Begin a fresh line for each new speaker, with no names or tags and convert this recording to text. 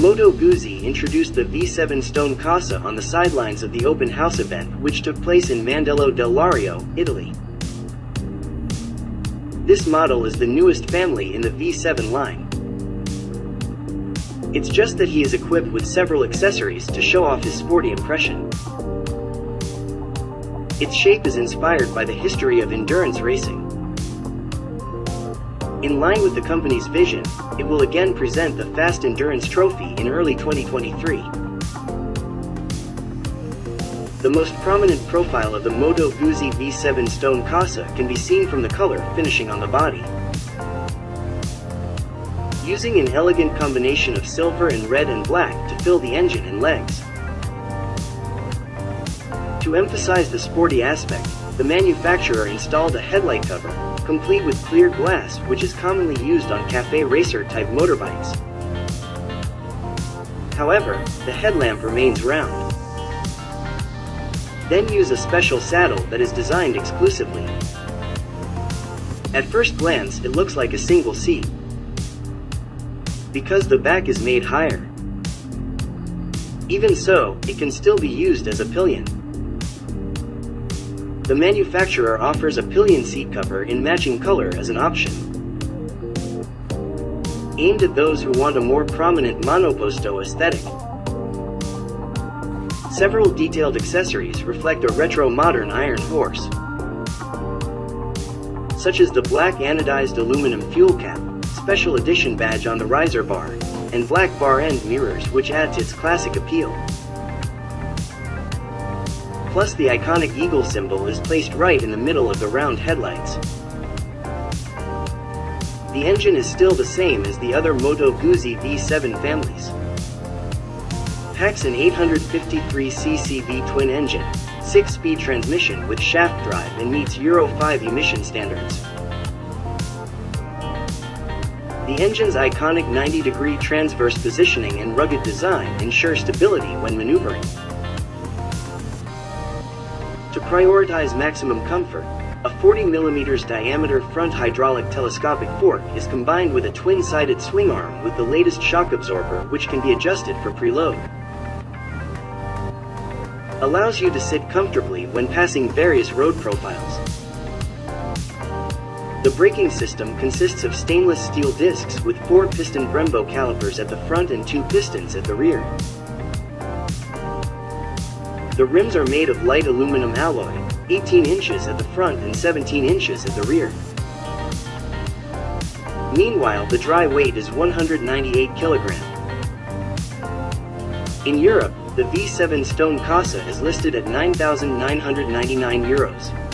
Moto Guzzi introduced the V7 Stone Corsa on the sidelines of the open house event which took place in Mandello del Lario, Italy. This model is the newest family in the V7 line. It's just that he is equipped with several accessories to show off his sporty impression. Its shape is inspired by the history of endurance racing. In line with the company's vision, it will again present the Fast Endurance Trophy in early 2023. The most prominent profile of the Moto Guzzi V7 Stone Corsa can be seen from the color finishing on the body. Using an elegant combination of silver and red and black to fill the engine and legs. To emphasize the sporty aspect, the manufacturer installed a headlight cover, complete with clear glass which is commonly used on cafe racer type motorbikes. However, the headlamp remains round. Then use a special saddle that is designed exclusively. At first glance, it looks like a single seat. Because the back is made higher. Even so, it can still be used as a pillion. The manufacturer offers a pillion seat cover in matching color as an option. Aimed at those who want a more prominent monoposto aesthetic. Several detailed accessories reflect a retro-modern iron horse, such as the black anodized aluminum fuel cap, special edition badge on the riser bar, and black bar end mirrors which add to its classic appeal. Plus the iconic eagle symbol is placed right in the middle of the round headlights. The engine is still the same as the other Moto Guzzi V7 families. Packs an 853cc V-twin engine, 6-speed transmission with shaft drive and meets Euro 5 emission standards. The engine's iconic 90-degree transverse positioning and rugged design ensure stability when maneuvering. To prioritize maximum comfort, a 40mm diameter front hydraulic telescopic fork is combined with a twin-sided swing arm with the latest shock absorber which can be adjusted for preload. Allows you to sit comfortably when passing various road profiles. The braking system consists of stainless steel discs with four piston Brembo calipers at the front and two pistons at the rear. The rims are made of light aluminum alloy, 18 inches at the front and 17 inches at the rear. Meanwhile, the dry weight is 198 kilogram. In Europe, the V7 Stone Corsa is listed at 9,999 euros.